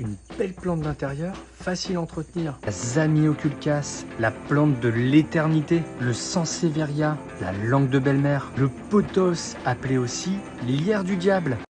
Une belle plante d'intérieur, facile à entretenir. La Zamioculcas, la plante de l'éternité. Le Sansevieria, la langue de belle-mère. Le pothos, appelé aussi lierre du diable.